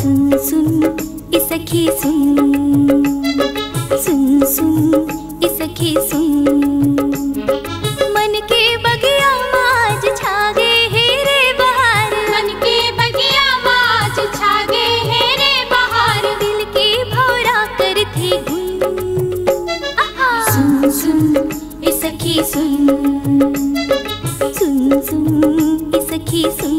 सुन सुन इस सखी सुन। सुन ई सखी सुन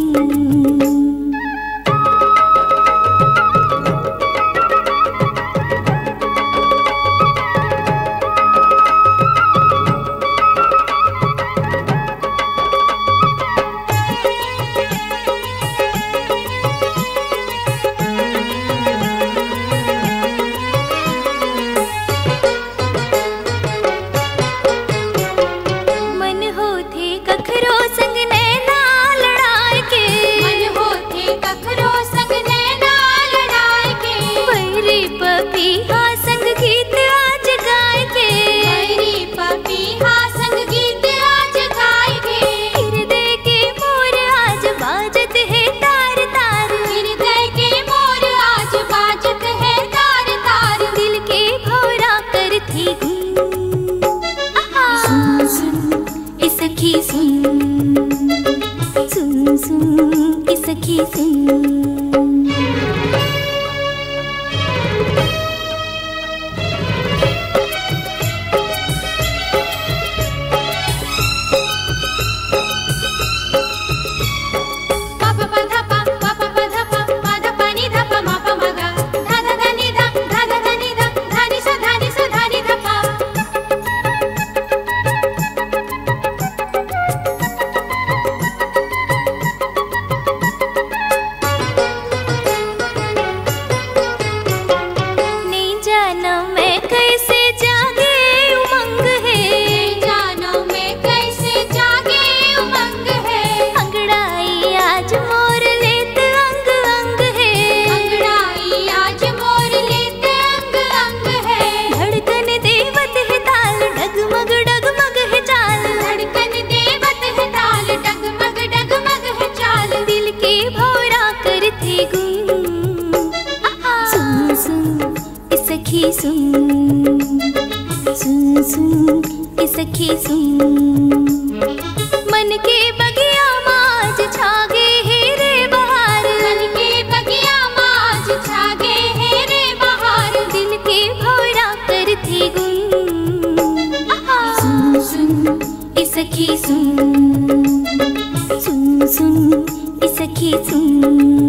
सुन के सखी सुन मन के बगिया माज छागे है रे बहार। मन के बगिया माज छागे है रे बहार। दिल के भोरा करती गुन सुन सुन ए सखी सुन सुन सुन ए सखी सुन